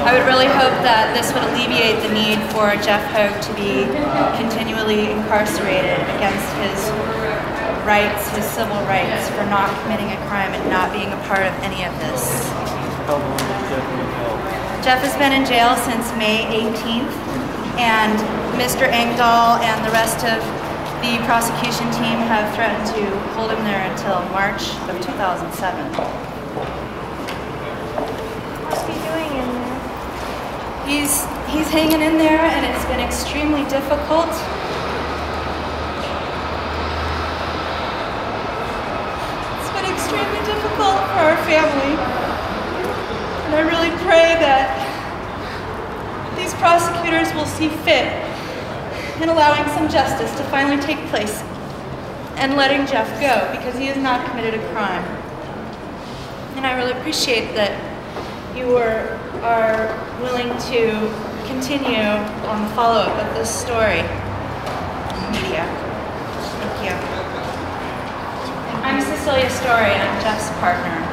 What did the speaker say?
I would really hope that this would alleviate the need for Jeff Hogg to be continually incarcerated against his rights, his civil rights, for not committing a crime and not being a part of any of this. Jeff has been in jail since May 18th, and Mr. Engdahl and the rest of the prosecution team have threatened to hold him there until March of 2007. What's he doing in there? He's he's hanging in there, and it's been extremely difficult. It's been extremely difficult for our family, and I really pray that these prosecutors will see fit in allowing some justice to finally take place and letting Jeff go because he has not committed a crime. And I really appreciate that you are, are willing to continue on the follow-up of this story. Media. Thank you. I'm Cecilia Story, I'm Jeff's partner.